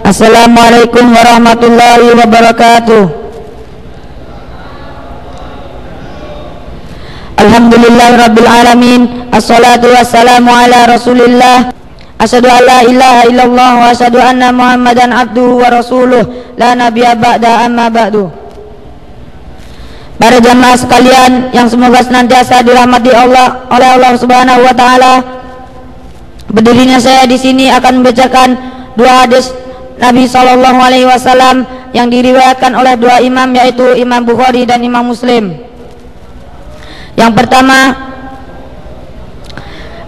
Assalamualaikum warahmatullahi wabarakatuh. Alhamdulillah rabbil alamin. Assalatu wassalamu ala Rasulillah. Asyhadu an la ilaha illallah wa asyhadu anna Muhammadan abduhu wa rasuluh. La nabiyya ba'da amma ba'du. Para jamaah sekalian yang semoga senantiasa dirahmati Allah oleh Allah Subhanahu wa taala. Berdirinya saya di sini akan membacakan dua hadis Nabi Shallallahu Alaihi Wasallam yang diriwayatkan oleh dua imam yaitu Imam Bukhari dan Imam Muslim. Yang pertama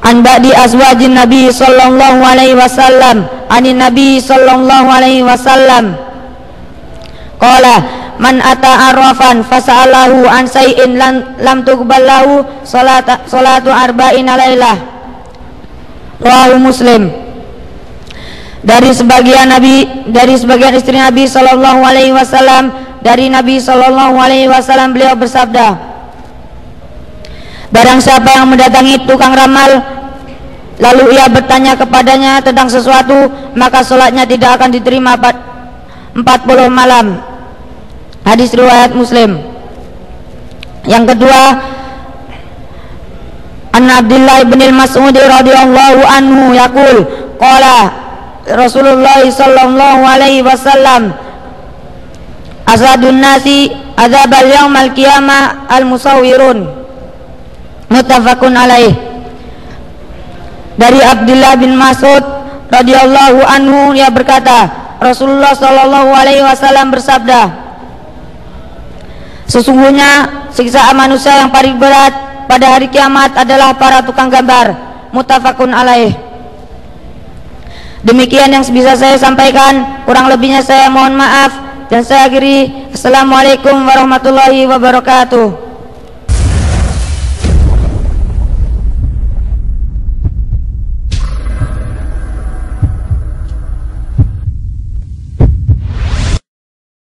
An ba'di azwajin Nabi sallallahu alaihi wasallam anin Nabi sallallahu alaihi wasallam. Qala man ata arrafan fasa'alahu an say'in lam, lam tuqbal lahu salat salatu arba'in lailah Rawahu Muslim dari sebagian Nabi dari sebagian istri Nabi Shallallahu Alaihi Wasallam dari Nabi Shallallahu Alaihi Wasallam beliau bersabda Barang siapa yang mendatangi tukang ramal lalu ia bertanya kepadanya tentang sesuatu maka sholatnya tidak akan diterima 40 malam. Hadis riwayat muslim. Yang kedua An Abdullah bin Mas'ud radhiyallahu anhu yaqul qala Rasulullah sallallahu alaihi wasallam. Azadun nasi azabal yaumal qiyamah al musawwirun muttafaqun alaih. Dari Abdullah bin Mas'ud radhiyallahu anhu ia berkata Rasulullah sallallahu alaihi wasallam bersabda Sesungguhnya siksaan manusia yang paling berat pada hari kiamat adalah para tukang gambar. Muttafaqun alaih Demikian yang bisa saya sampaikan. Kurang lebihnya saya mohon maaf dan saya akhiri. Assalamualaikum warahmatullahi wabarakatuh.